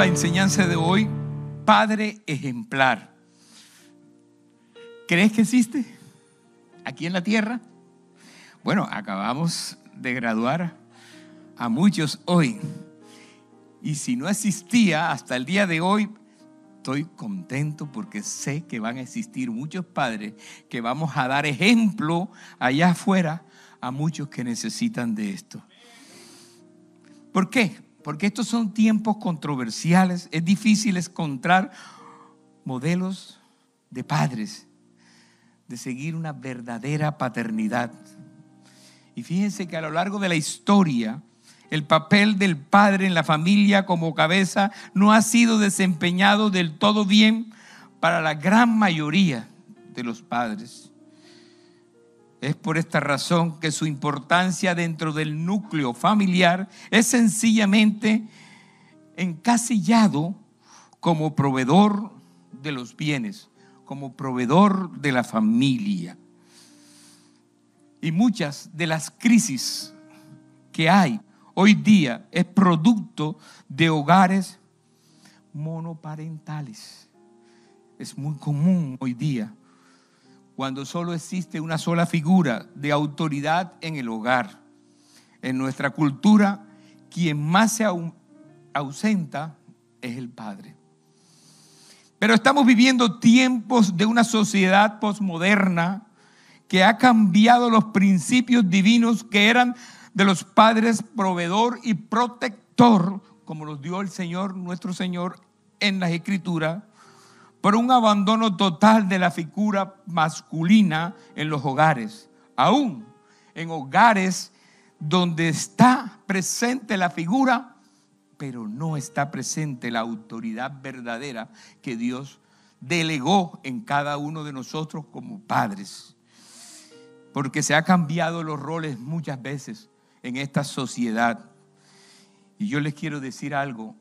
la enseñanza de hoy, Padre ejemplar. ¿Crees que existe aquí en la tierra? Bueno, acabamos de graduar a muchos hoy. Y si no existía hasta el día de hoy, estoy contento porque sé que van a existir muchos padres que vamos a dar ejemplo allá afuera a muchos que necesitan de esto. ¿Por qué? Porque estos son tiempos controversiales. Es difícil encontrar modelos de padres, de seguir una verdadera paternidad. Y fíjense que a lo largo de la historia, el papel del padre en la familia como cabeza no ha sido desempeñado del todo bien para la gran mayoría de los padres. Es por esta razón que su importancia dentro del núcleo familiar es sencillamente encasillado como proveedor de los bienes, como proveedor de la familia. Y muchas de las crisis que hay hoy día es producto de hogares monoparentales. Es muy común hoy día cuando solo existe una sola figura de autoridad en el hogar. En nuestra cultura, quien más se ausenta es el padre. Pero estamos viviendo tiempos de una sociedad posmoderna que ha cambiado los principios divinos que eran de los padres proveedor y protector, como los dio el Señor, nuestro Señor, en las Escrituras, por un abandono total de la figura masculina en los hogares, aún en hogares donde está presente la figura, pero no está presente la autoridad verdadera que Dios delegó en cada uno de nosotros como padres. Porque se han cambiado los roles muchas veces en esta sociedad. Y yo les quiero decir algo,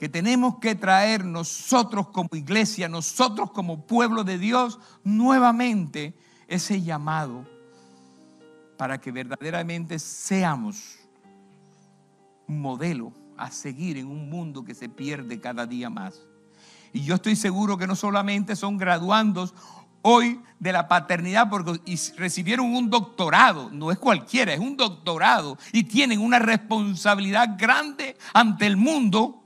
que tenemos que traer nosotros como iglesia, nosotros como pueblo de Dios, nuevamente ese llamado para que verdaderamente seamos un modelo a seguir en un mundo que se pierde cada día más. Y yo estoy seguro que no solamente son graduandos hoy de la paternidad porque recibieron un doctorado, no es cualquiera, es un doctorado y tienen una responsabilidad grande ante el mundo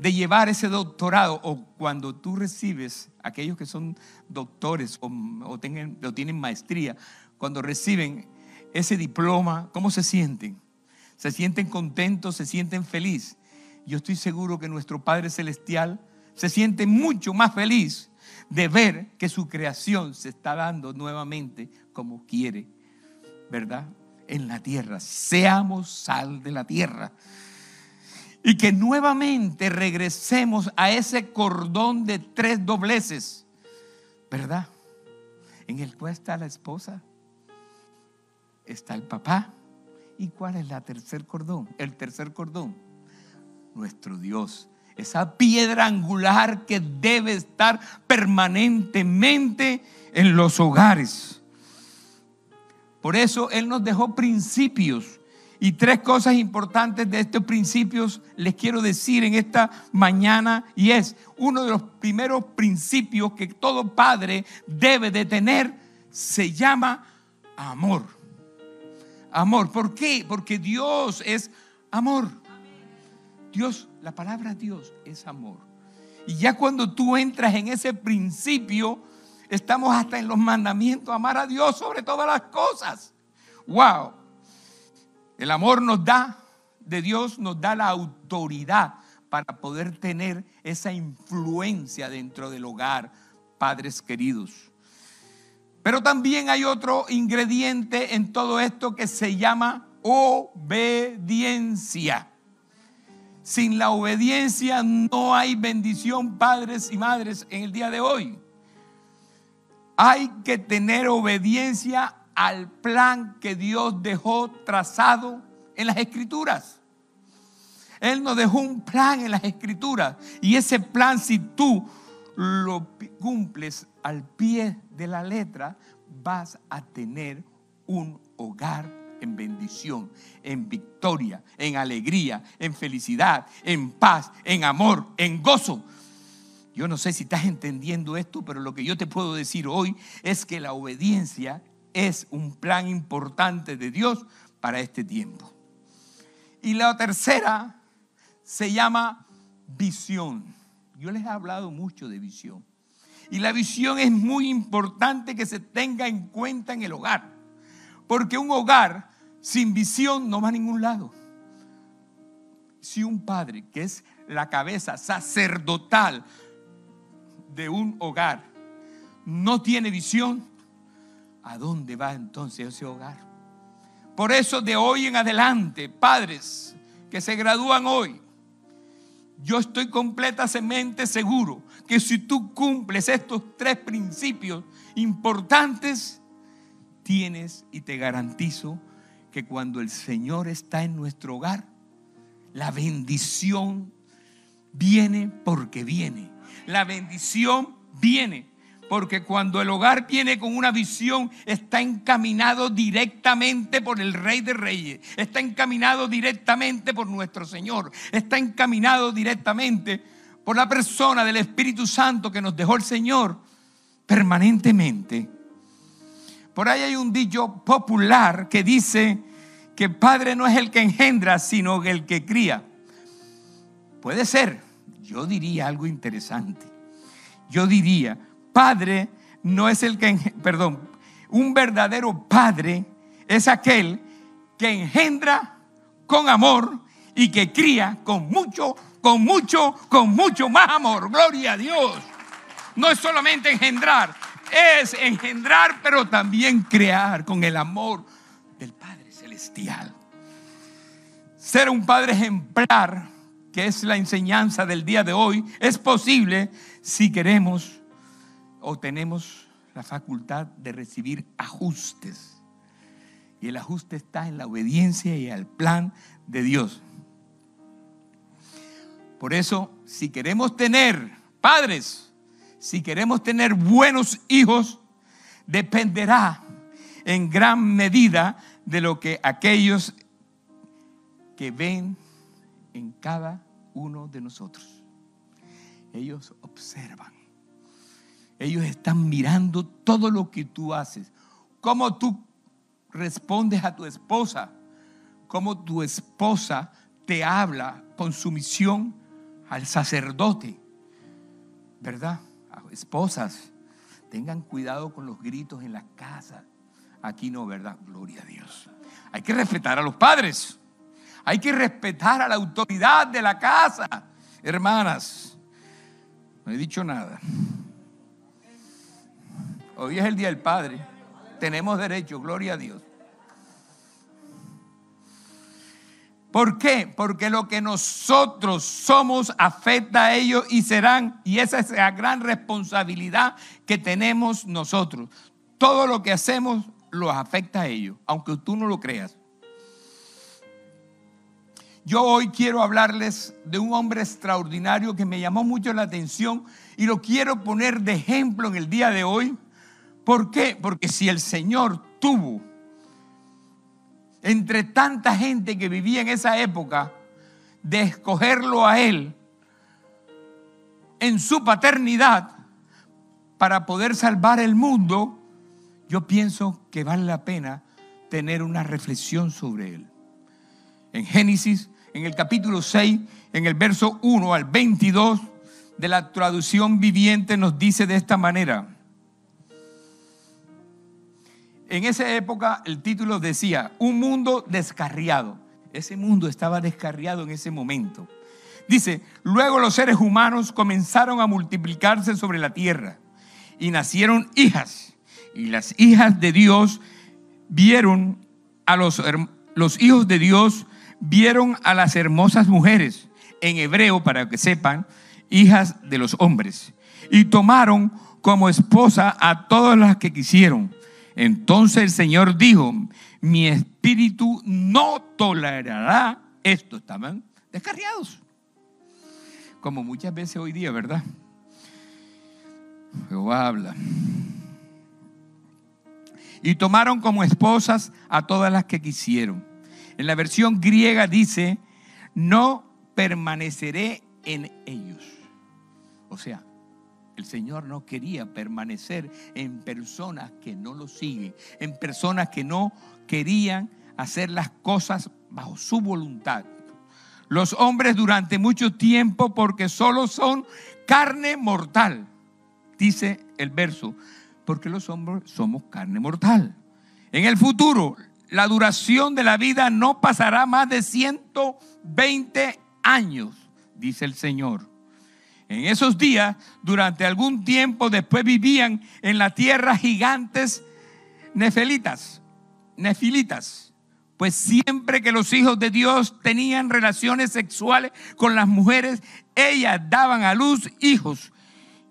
de llevar ese doctorado o cuando tú recibes, aquellos que son doctores o, tienen maestría, cuando reciben ese diploma, ¿cómo se sienten? ¿Se sienten contentos? ¿Se sienten felices? Yo estoy seguro que nuestro Padre Celestial se siente mucho más feliz de ver que su creación se está dando nuevamente como quiere, ¿verdad? En la tierra. Seamos sal de la tierra y que nuevamente regresemos a ese cordón de tres dobleces, ¿verdad? En el cual está la esposa, está el papá. ¿Y cuál es la tercer cordón? El tercer cordón, nuestro Dios. Esa piedra angular que debe estar permanentemente en los hogares. Por eso Él nos dejó principios y tres cosas importantes de estos principios les quiero decir en esta mañana y es uno de los primeros principios que todo padre debe de tener se llama amor. Amor, ¿por qué? Porque Dios es amor. Dios, la palabra Dios es amor. Y ya cuando tú entras en ese principio, estamos hasta en los mandamientos, amar a Dios sobre todas las cosas. Wow. El amor nos da, de Dios nos da la autoridad para poder tener esa influencia dentro del hogar, padres queridos. Pero también hay otro ingrediente en todo esto que se llama obediencia. Sin la obediencia no hay bendición, padres y madres, en el día de hoy. Hay que tener obediencia al plan que Dios dejó trazado en las escrituras. Él nos dejó un plan en las escrituras y ese plan si tú lo cumples al pie de la letra, vas a tener un hogar en bendición, en victoria, en alegría, en felicidad, en paz, en amor, en gozo. Yo no sé si estás entendiendo esto, pero lo que yo te puedo decir hoy es que la obediencia es un plan importante de Dios para este tiempo. Y la tercera se llama visión. Yo les he hablado mucho de visión. Y la visión es muy importante que se tenga en cuenta en el hogar. Porque un hogar sin visión no va a ningún lado. Si un padre, que es la cabeza sacerdotal de un hogar, no tiene visión, ¿a dónde va entonces ese hogar? Por eso de hoy en adelante, padres que se gradúan hoy, yo estoy completamente seguro que si tú cumples estos tres principios importantes, tienes y te garantizo que cuando el Señor está en nuestro hogar, la bendición viene porque viene. La bendición viene porque cuando el hogar viene con una visión, está encaminado directamente por el Rey de Reyes, está encaminado directamente por nuestro Señor, está encaminado directamente por la persona del Espíritu Santo que nos dejó el Señor permanentemente. Por ahí hay un dicho popular que dice que padre no es el que engendra, sino el que cría. Puede ser, yo diría algo interesante. Yo diría, padre no es el que, perdón, un verdadero padre es aquel que engendra con amor y que cría con mucho, con mucho, con mucho más amor. Gloria a Dios. No es solamente engendrar, es engendrar, pero también crear con el amor del Padre Celestial. Ser un padre ejemplar, que es la enseñanza del día de hoy, es posible si queremos o tenemos la facultad de recibir ajustes. Y el ajuste está en la obediencia y al plan de Dios. Por eso, si queremos tener padres, si queremos tener buenos hijos, dependerá en gran medida de lo que aquellos que ven en cada uno de nosotros. Ellos observan ellos están mirando todo lo que tú haces. Cómo tú respondes a tu esposa. Cómo tu esposa te habla con sumisión al sacerdote. ¿Verdad? Esposas, tengan cuidado con los gritos en la casa. Aquí no, ¿verdad? Gloria a Dios. Hay que respetar a los padres. Hay que respetar a la autoridad de la casa. Hermanas, no he dicho nada. Hoy es el Día del Padre. Tenemos derecho, gloria a Dios. ¿Por qué? Porque lo que nosotros somos afecta a ellos y serán, y esa es la gran responsabilidad que tenemos nosotros. Todo lo que hacemos los afecta a ellos, aunque tú no lo creas. Yo hoy quiero hablarles de un hombre extraordinario que me llamó mucho la atención y lo quiero poner de ejemplo en el día de hoy ¿Por qué? Porque si el Señor tuvo entre tanta gente que vivía en esa época de escogerlo a Él en su paternidad para poder salvar el mundo, yo pienso que vale la pena tener una reflexión sobre Él. En Génesis, en el capítulo 6, en el verso 1 al 22 de la traducción viviente nos dice de esta manera. En esa época el título decía, un mundo descarriado. Ese mundo estaba descarriado en ese momento. Dice, luego los seres humanos comenzaron a multiplicarse sobre la tierra y nacieron hijas. Y las hijas de Dios vieron a los, los hijos de Dios vieron a las hermosas mujeres, en hebreo para que sepan, hijas de los hombres, y tomaron como esposa a todas las que quisieron entonces el Señor dijo, mi espíritu no tolerará esto. Estaban descarriados. Como muchas veces hoy día, ¿verdad? Jehová habla. y tomaron como esposas a todas las que quisieron. En la versión griega dice, no permaneceré en ellos. O sea, el Señor no quería permanecer en personas que no lo siguen, en personas que no querían hacer las cosas bajo su voluntad. Los hombres durante mucho tiempo, porque solo son carne mortal, dice el verso, porque los hombres somos carne mortal. En el futuro, la duración de la vida no pasará más de 120 años, dice el Señor. En esos días, durante algún tiempo después vivían en la tierra gigantes nefelitas, nefilitas. Pues siempre que los hijos de Dios tenían relaciones sexuales con las mujeres, ellas daban a luz hijos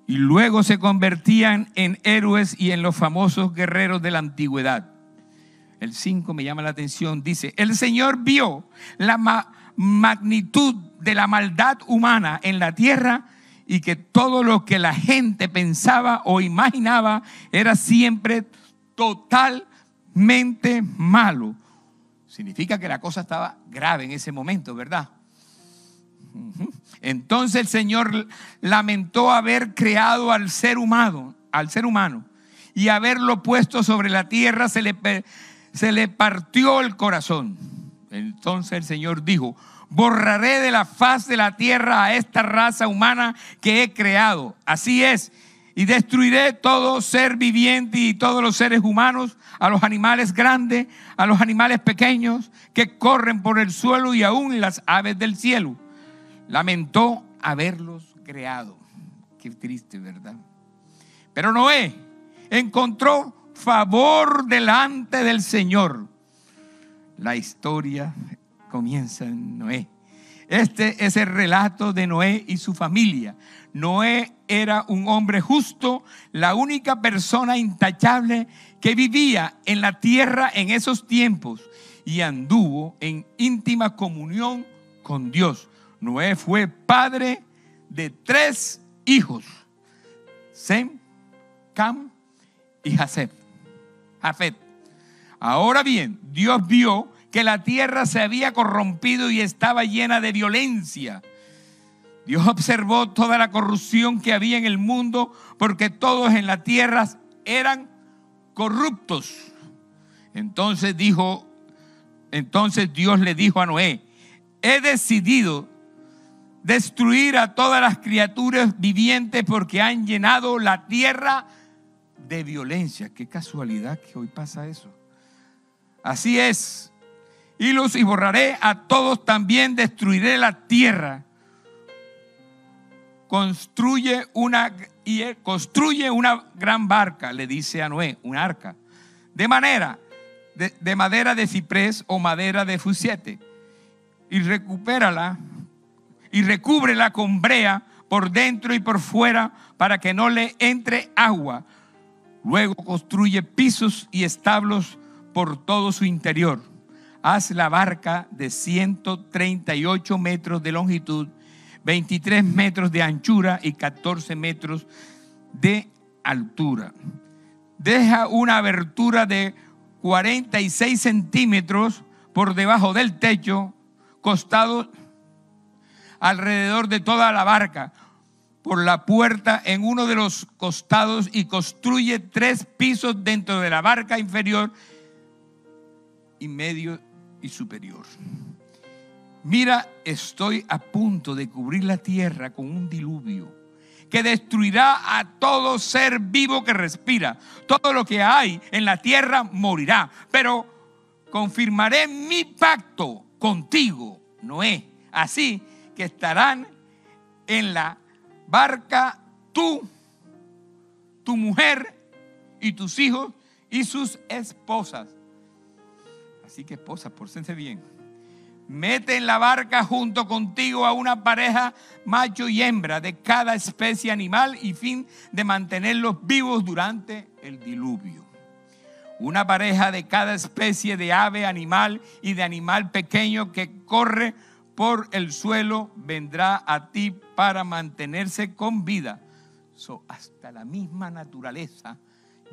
y luego se convertían en héroes y en los famosos guerreros de la antigüedad. El 5 me llama la atención, dice, el Señor vio la magnitud de la maldad humana en la tierra y que todo lo que la gente pensaba o imaginaba era siempre totalmente malo. Significa que la cosa estaba grave en ese momento, ¿verdad? Entonces el Señor lamentó haber creado al ser humano, al ser humano, y haberlo puesto sobre la tierra se le, se le partió el corazón. Entonces el Señor dijo, borraré de la faz de la tierra a esta raza humana que he creado. Así es. Y destruiré todo ser viviente y todos los seres humanos, a los animales grandes, a los animales pequeños que corren por el suelo y aún las aves del cielo. Lamentó haberlos creado. Qué triste, ¿verdad? Pero Noé encontró favor delante del Señor. La historia comienza en Noé. Este es el relato de Noé y su familia. Noé era un hombre justo, la única persona intachable que vivía en la tierra en esos tiempos y anduvo en íntima comunión con Dios. Noé fue padre de tres hijos, Sem, Cam y Jafet. Ahora bien, Dios vio que la tierra se había corrompido y estaba llena de violencia. Dios observó toda la corrupción que había en el mundo porque todos en la tierra eran corruptos. Entonces dijo, entonces Dios le dijo a Noé, he decidido destruir a todas las criaturas vivientes porque han llenado la tierra de violencia. Qué casualidad que hoy pasa eso. Así es, y los y borraré a todos también, destruiré la tierra. Construye una, y construye una gran barca, le dice a Noé, un arca, de manera, de, de madera de ciprés o madera de fusiete, y recupérala y recúbrela con brea por dentro y por fuera para que no le entre agua. Luego construye pisos y establos por todo su interior haz la barca de 138 metros de longitud, 23 metros de anchura y 14 metros de altura. Deja una abertura de 46 centímetros por debajo del techo, costado alrededor de toda la barca, por la puerta en uno de los costados y construye tres pisos dentro de la barca inferior y medio y superior. Mira, estoy a punto de cubrir la tierra con un diluvio que destruirá a todo ser vivo que respira. Todo lo que hay en la tierra morirá. Pero confirmaré mi pacto contigo, Noé. Así que estarán en la barca tú, tu mujer y tus hijos y sus esposas Así que esposa, pórsense bien. Mete en la barca junto contigo a una pareja macho y hembra de cada especie animal y fin de mantenerlos vivos durante el diluvio. Una pareja de cada especie de ave, animal y de animal pequeño que corre por el suelo vendrá a ti para mantenerse con vida. So, hasta la misma naturaleza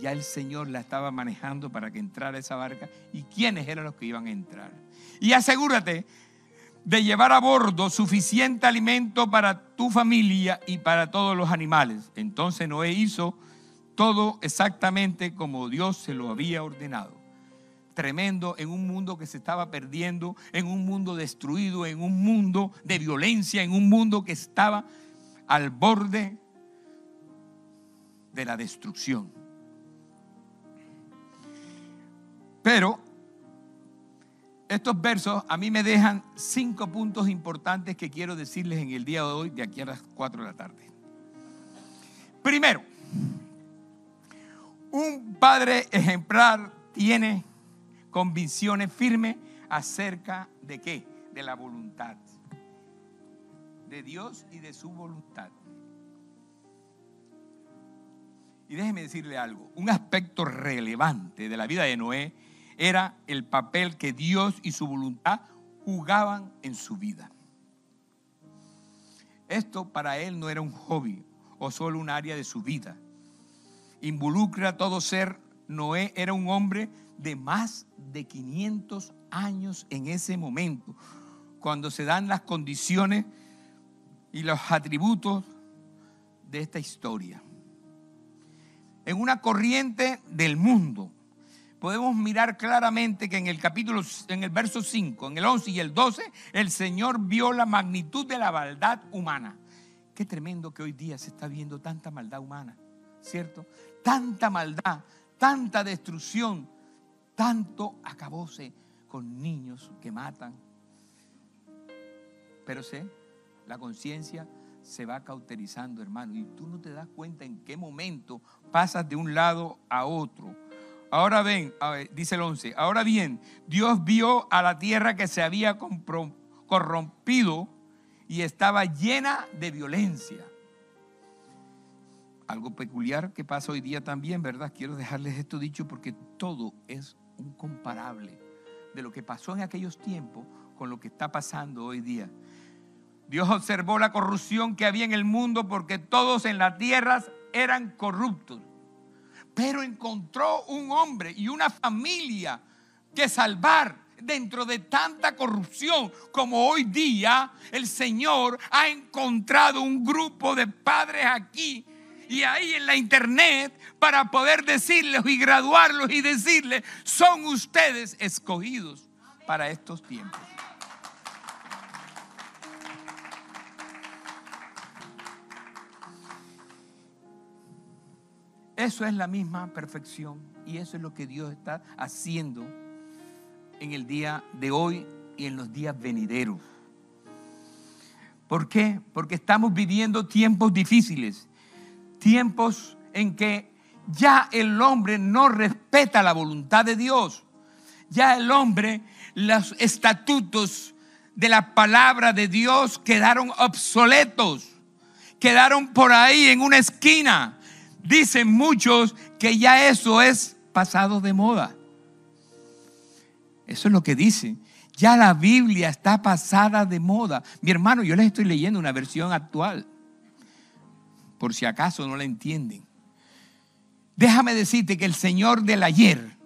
ya el Señor la estaba manejando para que entrara esa barca y quiénes eran los que iban a entrar. Y asegúrate de llevar a bordo suficiente alimento para tu familia y para todos los animales. Entonces Noé hizo todo exactamente como Dios se lo había ordenado. Tremendo en un mundo que se estaba perdiendo, en un mundo destruido, en un mundo de violencia, en un mundo que estaba al borde de la destrucción. Pero estos versos a mí me dejan cinco puntos importantes que quiero decirles en el día de hoy, de aquí a las 4 de la tarde. Primero, un padre ejemplar tiene convicciones firmes acerca de qué? De la voluntad. De Dios y de su voluntad. Y déjeme decirle algo, un aspecto relevante de la vida de Noé era el papel que Dios y su voluntad jugaban en su vida. Esto para él no era un hobby o solo un área de su vida involucra a todo ser. Noé era un hombre de más de 500 años en ese momento, cuando se dan las condiciones y los atributos de esta historia. En una corriente del mundo, podemos mirar claramente que en el capítulo, en el verso 5, en el 11 y el 12, el Señor vio la magnitud de la maldad humana. Qué tremendo que hoy día se está viendo tanta maldad humana. ¿cierto? Tanta maldad, tanta destrucción, tanto acabóse con niños que matan. Pero sé, la conciencia se va cauterizando, hermano, y tú no te das cuenta en qué momento pasas de un lado a otro. Ahora ven, dice el 11, ahora bien, Dios vio a la tierra que se había corrompido y estaba llena de violencia algo peculiar que pasa hoy día también, ¿verdad? Quiero dejarles esto dicho porque todo es un comparable de lo que pasó en aquellos tiempos con lo que está pasando hoy día. Dios observó la corrupción que había en el mundo porque todos en la tierra eran corruptos. Pero encontró un hombre y una familia que salvar dentro de tanta corrupción como hoy día el Señor ha encontrado un grupo de padres aquí y ahí en la internet para poder decirles y graduarlos y decirles, son ustedes escogidos para estos tiempos. Eso es la misma perfección y eso es lo que Dios está haciendo en el día de hoy y en los días venideros. ¿Por qué? Porque estamos viviendo tiempos difíciles tiempos en que ya el hombre no respeta la voluntad de Dios. Ya el hombre, los estatutos de la palabra de Dios quedaron obsoletos, quedaron por ahí en una esquina. Dicen muchos que ya eso es pasado de moda. Eso es lo que dicen. Ya la Biblia está pasada de moda. Mi hermano, yo les estoy leyendo una versión actual por si acaso no la entienden. Déjame decirte que el Señor del ayer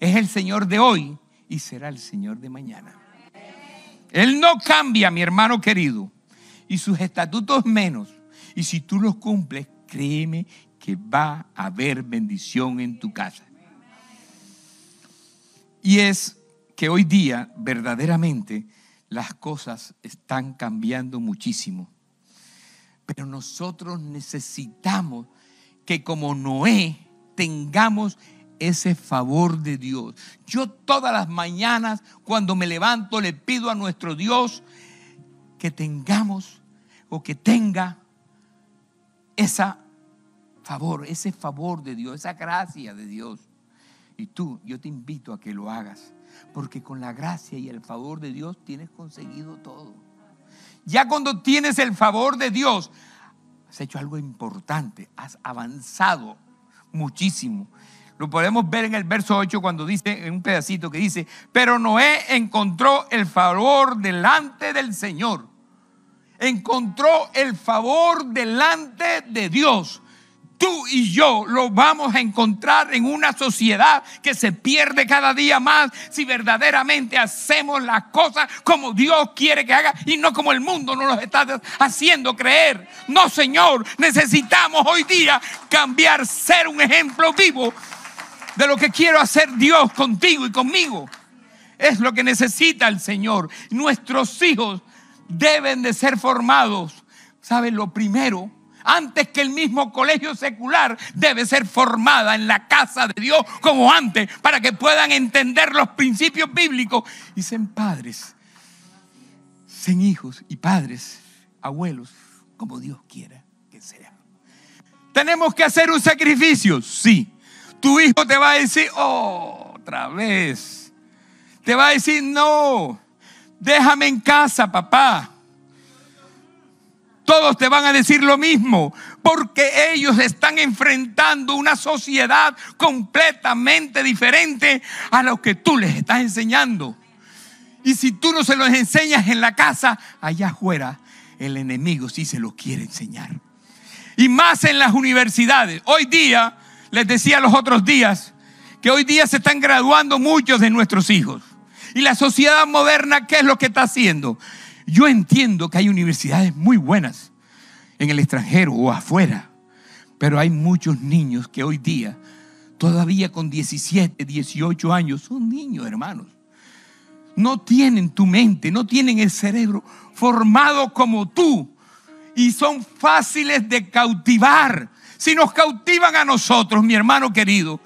es el Señor de hoy y será el Señor de mañana. Él no cambia, mi hermano querido, y sus estatutos menos. Y si tú los cumples, créeme que va a haber bendición en tu casa. Y es que hoy día verdaderamente las cosas están cambiando muchísimo. Pero nosotros necesitamos que como Noé tengamos ese favor de Dios. Yo todas las mañanas cuando me levanto le pido a nuestro Dios que tengamos o que tenga esa favor, ese favor de Dios, esa gracia de Dios. Y tú, yo te invito a que lo hagas, porque con la gracia y el favor de Dios tienes conseguido todo. Ya cuando tienes el favor de Dios, has hecho algo importante, has avanzado muchísimo. Lo podemos ver en el verso 8 cuando dice, en un pedacito que dice, pero Noé encontró el favor delante del Señor. Encontró el favor delante de Dios. Tú y yo lo vamos a encontrar en una sociedad que se pierde cada día más si verdaderamente hacemos las cosas como Dios quiere que haga y no como el mundo nos lo está haciendo creer. No, Señor, necesitamos hoy día cambiar, ser un ejemplo vivo de lo que quiero hacer Dios contigo y conmigo. Es lo que necesita el Señor. Nuestros hijos deben de ser formados. ¿Saben? Lo primero antes que el mismo colegio secular, debe ser formada en la casa de Dios como antes, para que puedan entender los principios bíblicos y sean padres, sean hijos y padres, abuelos, como Dios quiera que sea. ¿Tenemos que hacer un sacrificio? Sí. Tu hijo te va a decir, oh, otra vez. Te va a decir, no, déjame en casa, papá todos te van a decir lo mismo, porque ellos están enfrentando una sociedad completamente diferente a lo que tú les estás enseñando. Y si tú no se los enseñas en la casa, allá afuera el enemigo sí se lo quiere enseñar. Y más en las universidades. Hoy día, les decía los otros días, que hoy día se están graduando muchos de nuestros hijos. Y la sociedad moderna, ¿qué es lo que está haciendo? Yo entiendo que hay universidades muy buenas en el extranjero o afuera, pero hay muchos niños que hoy día, todavía con 17, 18 años, son niños, hermanos. No tienen tu mente, no tienen el cerebro formado como tú y son fáciles de cautivar. Si nos cautivan a nosotros, mi hermano querido,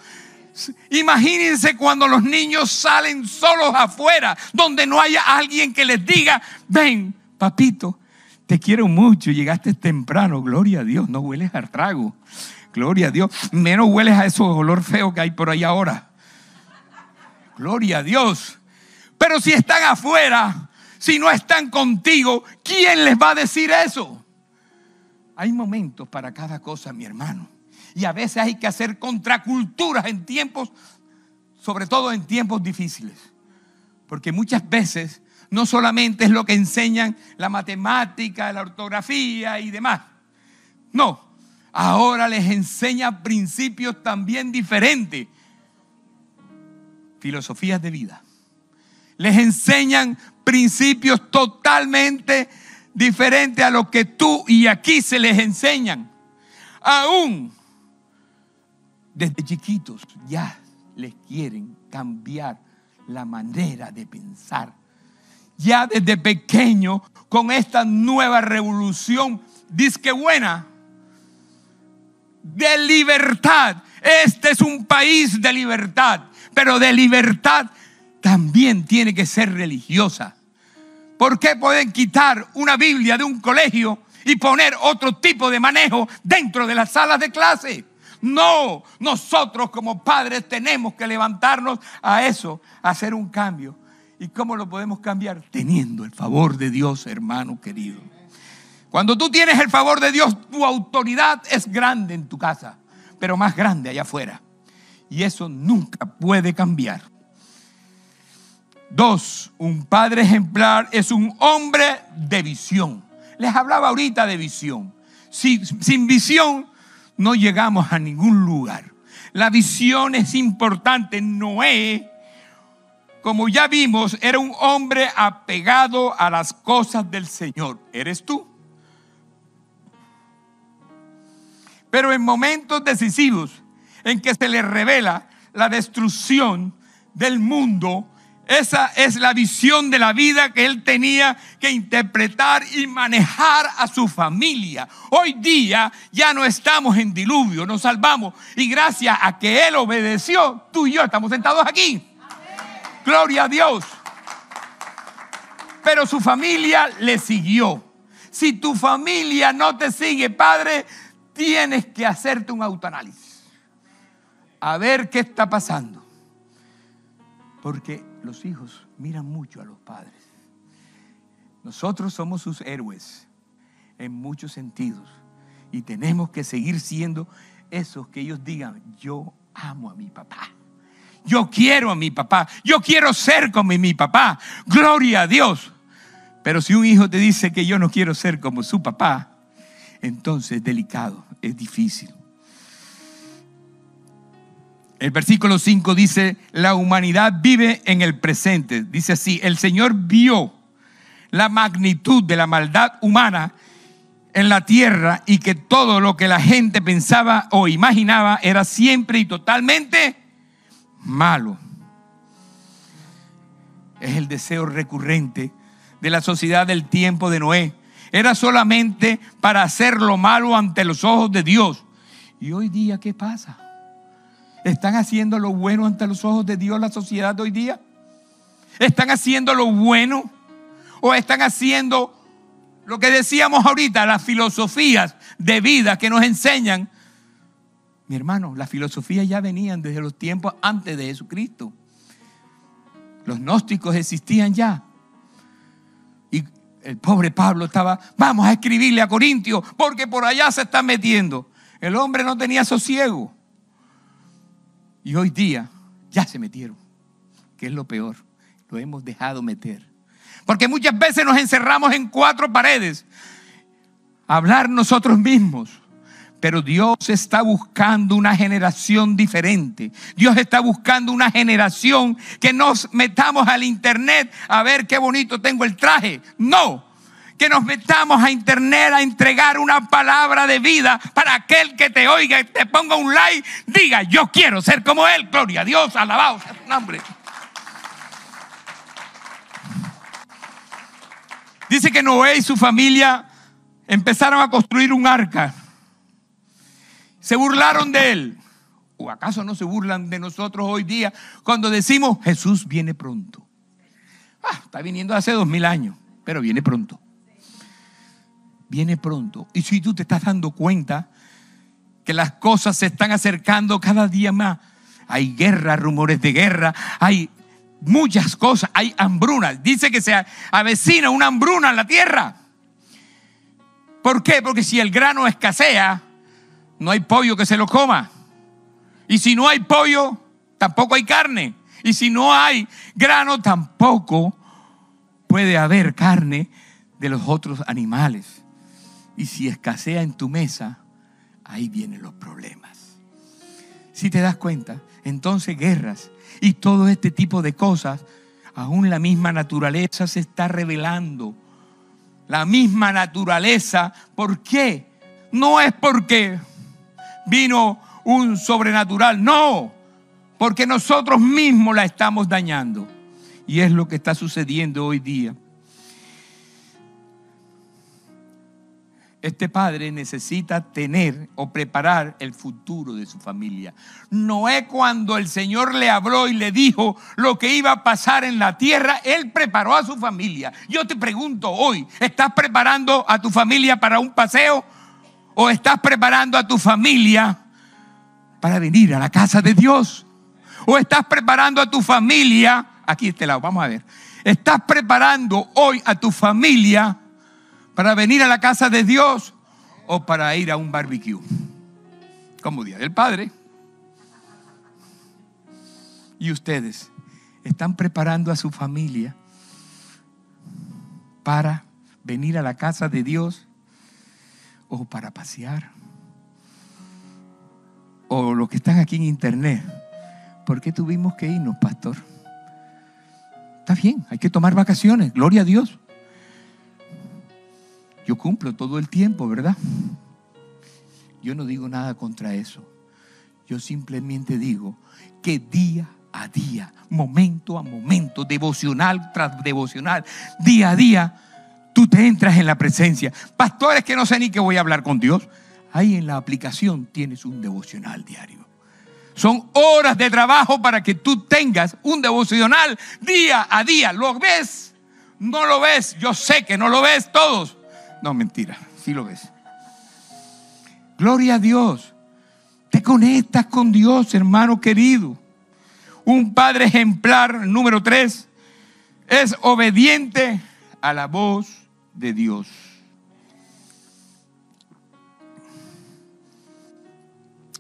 Imagínense cuando los niños salen solos afuera, donde no haya alguien que les diga, ven, papito, te quiero mucho, llegaste temprano, gloria a Dios, no hueles a trago, gloria a Dios, menos hueles a ese olor feo que hay por ahí ahora. Gloria a Dios. Pero si están afuera, si no están contigo, ¿quién les va a decir eso? Hay momentos para cada cosa, mi hermano. Y a veces hay que hacer contraculturas en tiempos, sobre todo en tiempos difíciles. Porque muchas veces no solamente es lo que enseñan la matemática, la ortografía y demás. No, ahora les enseña principios también diferentes. Filosofías de vida. Les enseñan principios totalmente diferentes a lo que tú y aquí se les enseñan. Aún desde chiquitos ya les quieren cambiar la manera de pensar. Ya desde pequeño, con esta nueva revolución, disque buena, de libertad. Este es un país de libertad, pero de libertad también tiene que ser religiosa. ¿Por qué pueden quitar una Biblia de un colegio y poner otro tipo de manejo dentro de las salas de clase? No, nosotros como padres tenemos que levantarnos a eso, a hacer un cambio. ¿Y cómo lo podemos cambiar? Teniendo el favor de Dios, hermano querido. Cuando tú tienes el favor de Dios, tu autoridad es grande en tu casa, pero más grande allá afuera. Y eso nunca puede cambiar. Dos, un padre ejemplar es un hombre de visión. Les hablaba ahorita de visión. Sin, sin visión no llegamos a ningún lugar. La visión es importante. Noé, como ya vimos, era un hombre apegado a las cosas del Señor. ¿Eres tú? Pero en momentos decisivos en que se le revela la destrucción del mundo, esa es la visión de la vida que él tenía que interpretar y manejar a su familia. Hoy día ya no estamos en diluvio, nos salvamos. Y gracias a que él obedeció, tú y yo estamos sentados aquí. Gloria a Dios. Pero su familia le siguió. Si tu familia no te sigue, padre, tienes que hacerte un autoanálisis. A ver qué está pasando. Porque los hijos miran mucho a los padres. Nosotros somos sus héroes en muchos sentidos y tenemos que seguir siendo esos que ellos digan, yo amo a mi papá. Yo quiero a mi papá. Yo quiero ser como mi papá. Gloria a Dios. Pero si un hijo te dice que yo no quiero ser como su papá, entonces es delicado, es difícil. El versículo 5 dice, la humanidad vive en el presente. Dice así, el Señor vio la magnitud de la maldad humana en la tierra y que todo lo que la gente pensaba o imaginaba era siempre y totalmente malo. Es el deseo recurrente de la sociedad del tiempo de Noé. Era solamente para hacer lo malo ante los ojos de Dios. ¿Y hoy día qué pasa? ¿Están haciendo lo bueno ante los ojos de Dios la sociedad de hoy día? ¿Están haciendo lo bueno? ¿O están haciendo lo que decíamos ahorita, las filosofías de vida que nos enseñan? Mi hermano, las filosofías ya venían desde los tiempos antes de Jesucristo. Los gnósticos existían ya. Y el pobre Pablo estaba, vamos a escribirle a Corintios, porque por allá se está metiendo. El hombre no tenía sosiego. Y hoy día ya se metieron, que es lo peor. Lo hemos dejado meter. Porque muchas veces nos encerramos en cuatro paredes hablar nosotros mismos. Pero Dios está buscando una generación diferente. Dios está buscando una generación que nos metamos al internet a ver qué bonito tengo el traje. No, que nos metamos a internet a entregar una palabra de vida para aquel que te oiga y te ponga un like, diga, yo quiero ser como él. Gloria a Dios, alabado sea su nombre. Dice que Noé y su familia empezaron a construir un arca. Se burlaron de él. ¿O acaso no se burlan de nosotros hoy día cuando decimos Jesús viene pronto? Ah, está viniendo hace dos mil años, pero viene pronto. Viene pronto. Y si tú te estás dando cuenta que las cosas se están acercando cada día más, hay guerra, rumores de guerra, hay muchas cosas, hay hambruna. Dice que se avecina una hambruna en la tierra. ¿Por qué? Porque si el grano escasea, no hay pollo que se lo coma. Y si no hay pollo, tampoco hay carne. Y si no hay grano, tampoco puede haber carne de los otros animales. Y si escasea en tu mesa, ahí vienen los problemas. Si te das cuenta, entonces guerras y todo este tipo de cosas, aún la misma naturaleza se está revelando. La misma naturaleza, ¿por qué? No es porque vino un sobrenatural, no, porque nosotros mismos la estamos dañando. Y es lo que está sucediendo hoy día. Este padre necesita tener o preparar el futuro de su familia. Noé cuando el Señor le habló y le dijo lo que iba a pasar en la tierra, él preparó a su familia. Yo te pregunto hoy, ¿estás preparando a tu familia para un paseo o estás preparando a tu familia para venir a la casa de Dios? ¿O estás preparando a tu familia, aquí este lado, vamos a ver, estás preparando hoy a tu familia para venir a la casa de Dios o para ir a un barbecue. Como Día del Padre. Y ustedes están preparando a su familia para venir a la casa de Dios o para pasear. O los que están aquí en internet. ¿Por qué tuvimos que irnos, pastor? Está bien, hay que tomar vacaciones, gloria a Dios. Yo cumplo todo el tiempo, ¿verdad? Yo no digo nada contra eso. Yo simplemente digo que día a día, momento a momento, devocional tras devocional, día a día, tú te entras en la presencia. Pastores que no sé ni qué voy a hablar con Dios. Ahí en la aplicación tienes un devocional diario. Son horas de trabajo para que tú tengas un devocional día a día. ¿Lo ves? ¿No lo ves? Yo sé que no lo ves todos. No, mentira, sí lo ves. Gloria a Dios. Te conectas con Dios, hermano querido. Un padre ejemplar, número tres, es obediente a la voz de Dios.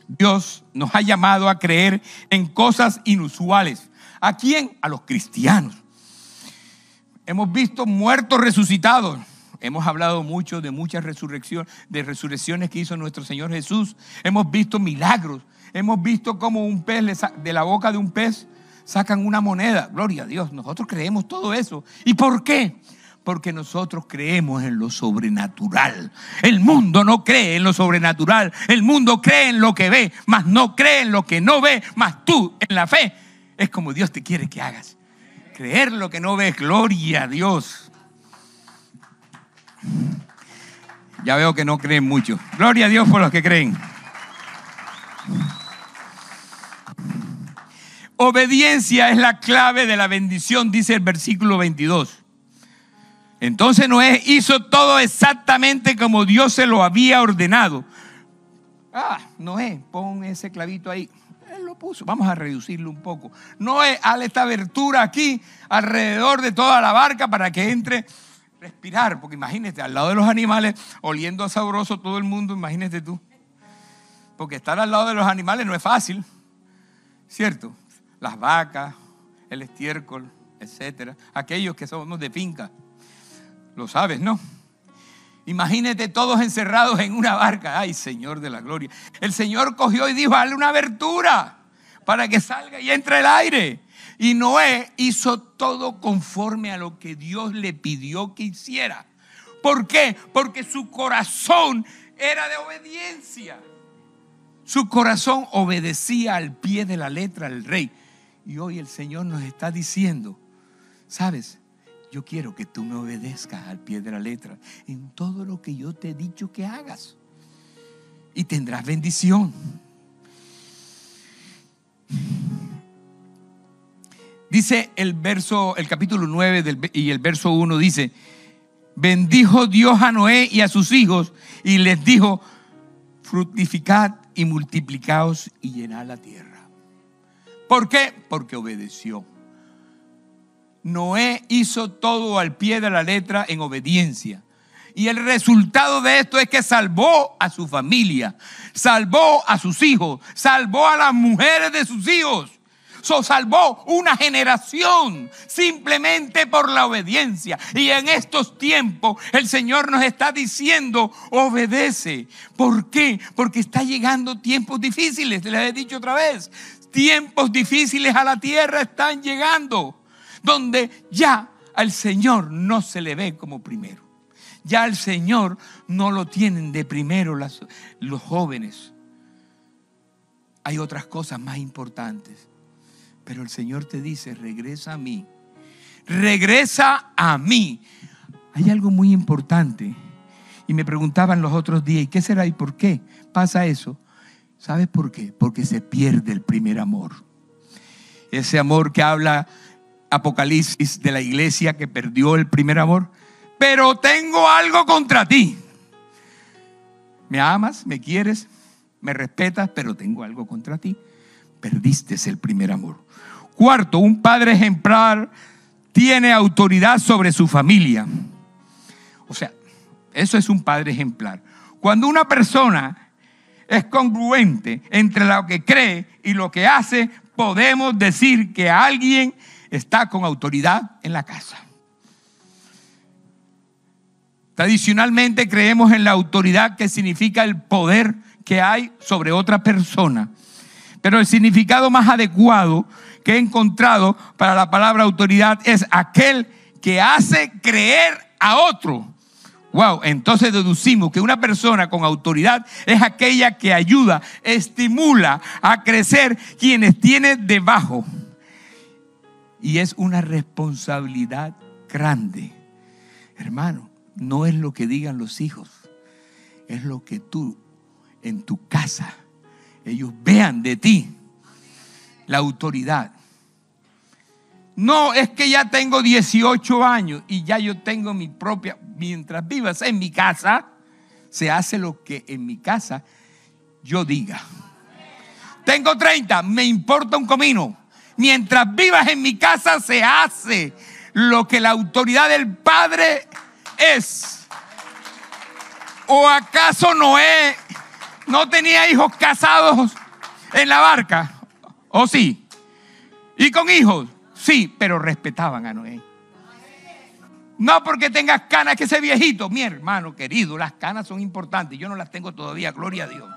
Dios nos ha llamado a creer en cosas inusuales. ¿A quién? A los cristianos. Hemos visto muertos resucitados. Hemos hablado mucho de muchas resurrecciones, de resurrecciones que hizo nuestro Señor Jesús. Hemos visto milagros. hemos visto cómo un pez, de la boca de un pez, sacan una moneda. Gloria a Dios, nosotros creemos todo eso. ¿Y por qué? Porque nosotros creemos en lo sobrenatural. El mundo no cree en lo sobrenatural. El mundo cree en lo que ve, mas no cree en lo que no ve. Mas tú, en la fe, es como Dios te quiere que hagas. Creer lo que no ves, gloria a Dios. Ya veo que no creen mucho. Gloria a Dios por los que creen. Obediencia es la clave de la bendición, dice el versículo 22. Entonces Noé hizo todo exactamente como Dios se lo había ordenado. Ah, Noé, pon ese clavito ahí. Él lo puso. Vamos a reducirlo un poco. Noé, hale esta abertura aquí alrededor de toda la barca para que entre respirar. Porque imagínate, al lado de los animales, oliendo a sabroso todo el mundo, imagínate tú. Porque estar al lado de los animales no es fácil, ¿cierto? Las vacas, el estiércol, etcétera. Aquellos que somos de finca. Lo sabes, ¿no? Imagínate todos encerrados en una barca. Ay, Señor de la gloria. El Señor cogió y dijo, dale una abertura para que salga y entre el aire. Y Noé hizo todo conforme a lo que Dios le pidió que hiciera. ¿Por qué? Porque su corazón era de obediencia. Su corazón obedecía al pie de la letra al rey. Y hoy el Señor nos está diciendo, ¿sabes? Yo quiero que tú me obedezcas al pie de la letra en todo lo que yo te he dicho que hagas. Y tendrás bendición. Dice el verso, el capítulo 9 del- y el verso 1 dice, bendijo Dios a Noé y a sus hijos y les dijo, fructificad y multiplicaos y llenad la tierra. ¿Por qué? Porque obedeció. Noé hizo todo al pie de la letra en obediencia. Y el resultado de esto es que salvó a su familia, salvó a sus hijos, salvó a las mujeres de sus hijos. So, salvó una generación simplemente por la obediencia. Y en estos tiempos el Señor nos está diciendo, obedece. ¿Por qué? Porque está llegando tiempos difíciles, les he dicho otra vez. Tiempos difíciles a la tierra están llegando, donde ya al Señor no se le ve como primero. Ya al Señor no lo tienen de primero los jóvenes. Hay otras cosas más importantes. Pero el Señor te dice, regresa a mí. Regresa a mí. Hay algo muy importante. Y me preguntaban los otros días, ¿y qué será y por qué pasa eso? ¿Sabes por qué? Porque se pierde el primer amor. Ese amor que habla Apocalipsis de la iglesia que perdió el primer amor. Pero tengo algo contra ti. Me amas, me quieres, me respetas, pero tengo algo contra ti. Perdiste el primer amor. Cuarto, un padre ejemplar tiene autoridad sobre su familia. O sea, eso es un padre ejemplar. Cuando una persona es congruente entre lo que cree y lo que hace, podemos decir que alguien está con autoridad en la casa. Tradicionalmente creemos en la autoridad que significa el poder que hay sobre otra persona. Pero el significado más adecuado que he encontrado para la palabra autoridad es aquel que hace creer a otro. Wow, entonces deducimos que una persona con autoridad es aquella que ayuda, estimula a crecer quienes tienen debajo. Y es una responsabilidad grande. Hermano, no es lo que digan los hijos, es lo que tú en tu casa, ellos vean de ti la autoridad. No es que ya tengo 18 años y ya yo tengo mi propia, mientras vivas en mi casa, se hace lo que en mi casa yo diga. Tengo 30, me importa un comino. Mientras vivas en mi casa se hace lo que la autoridad del Padre es. ¿O acaso Noé no tenía hijos casados en la barca? ¿O sí? ¿Y con hijos? Sí, pero respetaban a Noé. No porque tengas canas que ese viejito, mi hermano querido, las canas son importantes. Yo no las tengo todavía, gloria a Dios.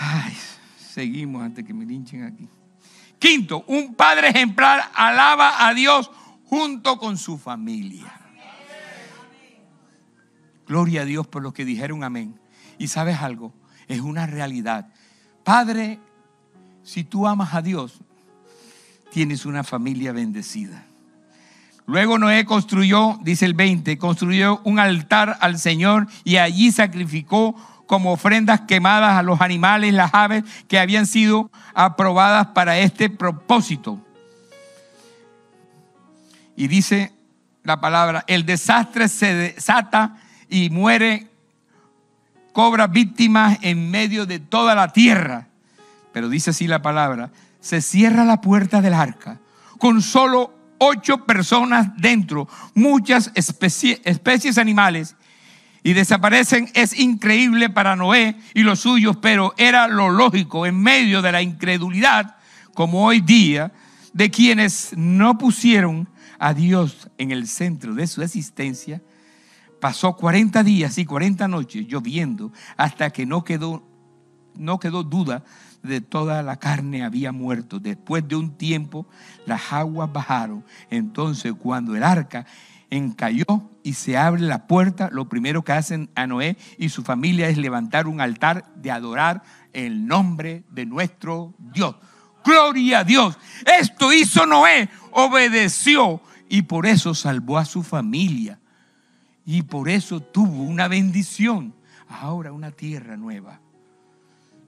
Ay, seguimos antes que me linchen aquí. Quinto, un padre ejemplar alaba a Dios junto con su familia. Gloria a Dios por los que dijeron amén. Y sabes algo, es una realidad. Padre, si tú amas a Dios, tienes una familia bendecida. Luego Noé construyó, dice el 20, construyó un altar al Señor y allí sacrificó como ofrendas quemadas a los animales, las aves que habían sido aprobadas para este propósito. Y dice la palabra, el desastre se desata y muere, cobra víctimas en medio de toda la tierra. Pero dice así la palabra, se cierra la puerta del arca con solo ocho personas dentro, muchas especies animales y desaparecen es increíble para Noé y los suyos, pero era lo lógico en medio de la incredulidad, como hoy día, de quienes no pusieron a Dios en el centro de su existencia. Pasó 40 días y 40 noches lloviendo hasta que no quedó, no quedó duda de toda la carne había muerto. Después de un tiempo las aguas bajaron. Entonces cuando el arca encalló y se abre la puerta, lo primero que hacen a Noé y su familia es levantar un altar de adorar el nombre de nuestro Dios. Gloria a Dios. Esto hizo Noé, obedeció y por eso salvó a su familia. Y por eso tuvo una bendición. Ahora una tierra nueva.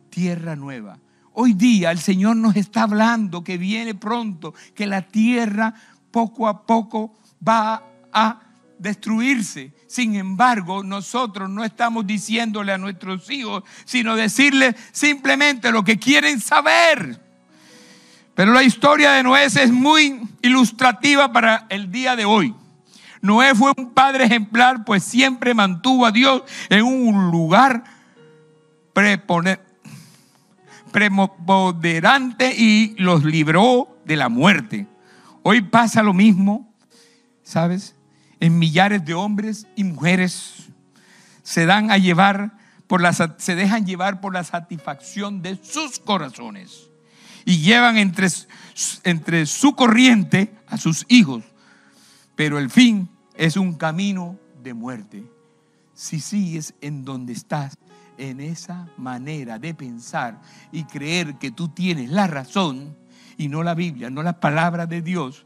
Tierra nueva. Hoy día el Señor nos está hablando que viene pronto, que la tierra poco a poco va a destruirse. Sin embargo, nosotros no estamos diciéndole a nuestros hijos, sino decirles simplemente lo que quieren saber. Pero la historia de Noé es muy ilustrativa para el día de hoy. Noé fue un padre ejemplar, pues siempre mantuvo a Dios en un lugar preponderante y los libró de la muerte. Hoy pasa lo mismo, ¿sabes? en millares de hombres y mujeres se dan a llevar por la, se dejan llevar por la satisfacción de sus corazones y llevan entre, entre su corriente a sus hijos, pero el fin es un camino de muerte. Si sigues en donde estás, en esa manera de pensar y creer que tú tienes la razón y no la Biblia, no la palabra de Dios,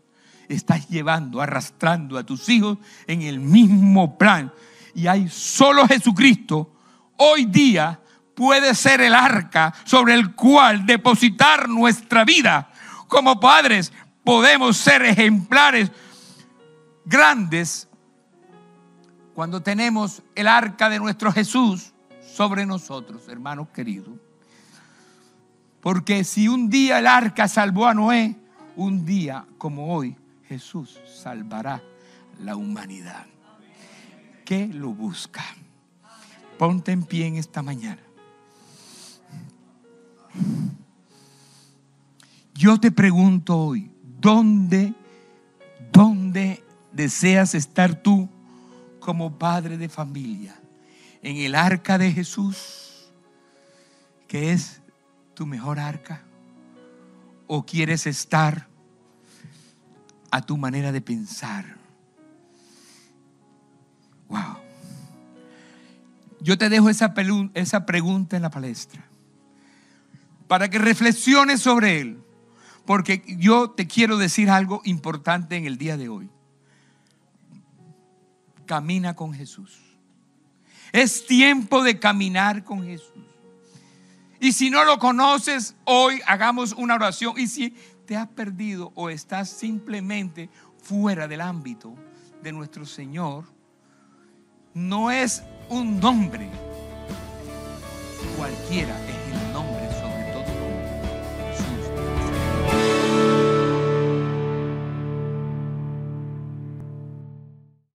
estás llevando, arrastrando a tus hijos en el mismo plan. Y hay solo Jesucristo hoy día puede ser el arca sobre el cual depositar nuestra vida. Como padres podemos ser ejemplares grandes cuando tenemos el arca de nuestro Jesús sobre nosotros, hermanos queridos. Porque si un día el arca salvó a Noé, un día como hoy Jesús salvará la humanidad. ¿Qué lo busca? Ponte en pie en esta mañana. Yo te pregunto hoy, ¿dónde, dónde deseas estar tú como padre de familia? ¿En el arca de Jesús, que es tu mejor arca? ¿O quieres estar a tu manera de pensar. Wow. Yo te dejo esa, esa pregunta en la palestra para que reflexiones sobre él. Porque yo te quiero decir algo importante en el día de hoy. Camina con Jesús. Es tiempo de caminar con Jesús. Y si no lo conoces, hoy hagamos una oración. Y si te has perdido o estás simplemente fuera del ámbito de nuestro Señor, no es un nombre cualquiera, es el nombre